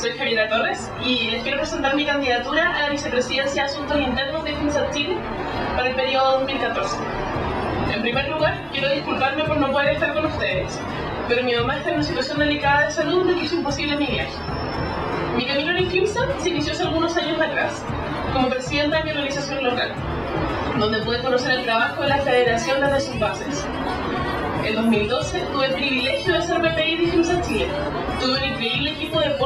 soy Javiera Torres y les quiero presentar mi candidatura a la vicepresidencia de Asuntos Internos de FINSAT Chile para el periodo 2014. En primer lugar, quiero disculparme por no poder estar con ustedes, pero mi mamá está en una situación delicada de salud que hizo imposible mi viaje. Mi camino en FIMSA se inició hace algunos años atrás, como presidenta de mi organización local, donde pude conocer el trabajo de la federación desde sus bases. En 2012 tuve el privilegio de ser BPI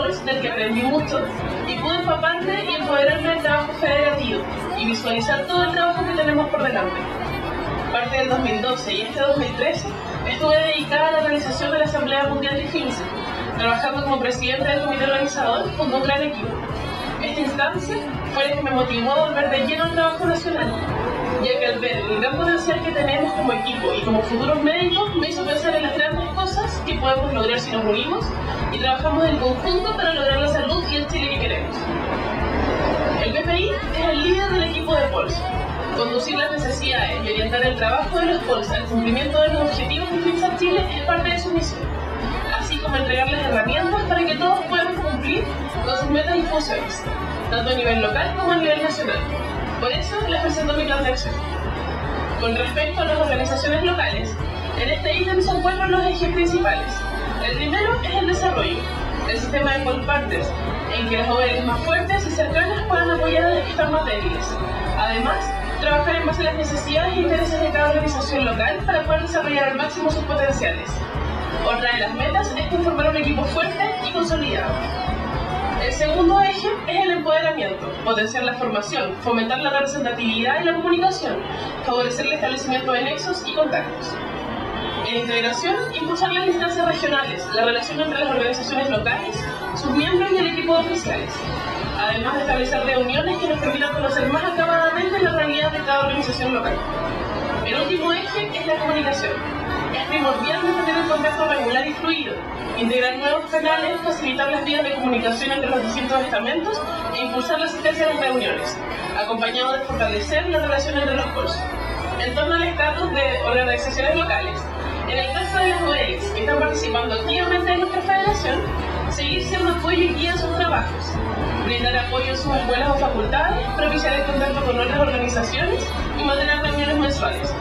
del que aprendí mucho y pude empaparme y empoderarme del trabajo federativo y visualizar todo el trabajo que tenemos por delante. Parte del 2012 y este 2013 estuve dedicada a la organización de la Asamblea Mundial de FIMSA, trabajando como presidenta del comité organizador a un gran equipo. Esta instancia fue la que me motivó a volver de lleno al trabajo nacional, ya que al ver el gran potencial que tenemos como equipo y como futuros médicos, me hizo pensar en podemos lograr si nos unimos y trabajamos en conjunto para lograr la salud y el Chile que queremos. El BPI es el líder del equipo de POLS. Conducir las necesidades y orientar el trabajo de los POLS al cumplimiento de los objetivos de FINSA Chile es parte de su misión, así como entregarles herramientas para que todos puedan cumplir con sus metas y funciones, tanto a nivel local como a nivel nacional. Por eso les presento mi plan de acción. Con respecto a las organizaciones locales, ítem son cuatro los ejes principales. El primero es el desarrollo, el sistema de compartes, en que las OERs más fuertes y cercanas puedan apoyar a las que. Además, trabajar en base a las necesidades e intereses de cada organización local para poder desarrollar al máximo sus potenciales. Otra de las metas es conformar un equipo fuerte y consolidado. El segundo eje es el empoderamiento, potenciar la formación, fomentar la representatividad y la comunicación, favorecer el establecimiento de nexos y contactos. En integración, impulsar las instancias regionales, la relación entre las organizaciones locales, sus miembros y el equipo de oficiales. Además de establecer reuniones que nos permitan conocer más acabadamente la realidad de cada organización local. El último eje es la comunicación. Es primordial mantener el contacto regular y fluido, integrar nuevos canales, facilitar las vías de comunicación entre los distintos estamentos e impulsar la asistencia a las reuniones, acompañado de fortalecer la relación entre los cursos. En torno al estatus de organizaciones locales, en el caso de las OELs que están participando activamente en nuestra federación, seguir siendo apoyo y guía en sus trabajos, brindar apoyo en sus escuelas o facultades, propiciar el contacto con otras organizaciones y mantener reuniones mensuales.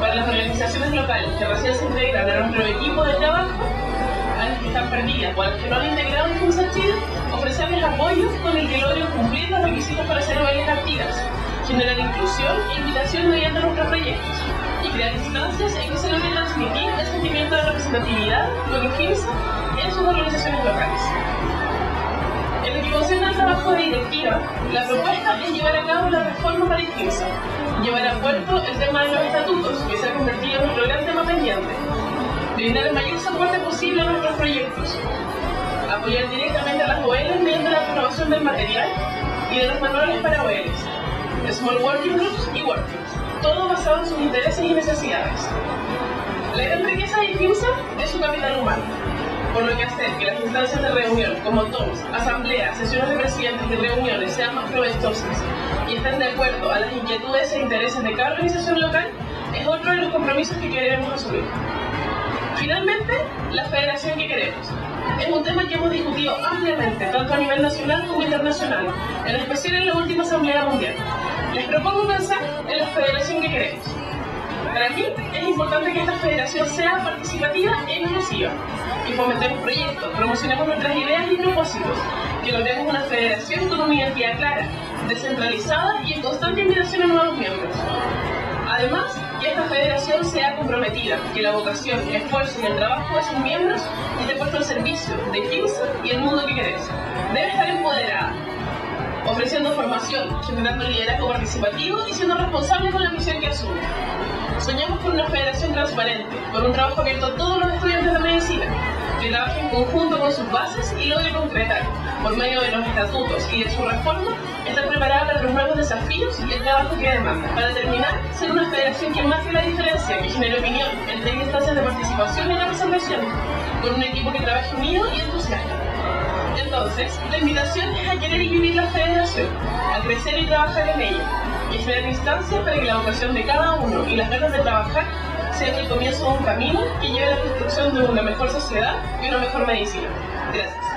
Para las organizaciones locales que recién se integran a nuestro equipo de trabajo, a las que están perdidas o a las que no han integrado en FUNSA Chile, ofrecerles apoyo con el que logren cumplir los requisitos para ser OELs activas, generar inclusión e invitación mediante nuestros proyectos y crear instancias en que se logre transmitir el sentimiento de representatividad, que FIMSA en sus organizaciones locales. En concierne al trabajo de directiva, la propuesta es llevar a cabo la reforma para el FIMSA, llevar a puerto el tema de los estatutos, que se ha convertido en nuestro gran tema pendiente, brindar el mayor soporte posible a nuestros proyectos, apoyar directamente a las OELs mediante la renovación del material y de los manuales para OELs, Small Working Groups y Workgroups, todo basado en sus intereses y necesidades. La gran riqueza de FIMSA es su capital humano, por lo que hacer que las instancias de reunión, como TOMS, asambleas, sesiones de presidentes y reuniones sean más provechosas y estén de acuerdo a las inquietudes e intereses de cada organización local, es otro de los compromisos que queremos asumir. Finalmente, la federación que queremos. Es un tema que hemos discutido ampliamente, tanto a nivel nacional como internacional, en especial en la última Asamblea Mundial. Les propongo pensar en la federación que queremos. Para mí es importante que esta federación sea participativa e inclusiva, que fomentemos proyectos, promocionemos nuestras ideas y propósitos, que logremos una federación con una identidad clara, descentralizada y en constante invitación a nuevos miembros. Además, que esta federación sea comprometida, que la vocación, el esfuerzo y el trabajo de sus miembros esté puesto al servicio de FIMSA y el mundo que queremos. Debe estar empoderada, ofreciendo formación, generando liderazgo participativo y siendo responsable con la misión que asume. Soñamos con una federación transparente, con un trabajo abierto a todos los estudiantes de medicina, que trabaje en conjunto con sus bases y logre concretar, por medio de los estatutos y de su reforma, estar preparada para los nuevos desafíos y el trabajo que demanda. Para terminar, ser una federación que marque la diferencia, que genere opinión, entre instancias de participación y representación, con un equipo que trabaje unido y entusiasta. Entonces, la invitación es a querer y vivir la federación, a crecer y trabajar en ella, y generar instancias para que la vocación de cada uno y las ganas de trabajar sean el comienzo de un camino que lleve a la construcción de una mejor sociedad y una mejor medicina. Gracias.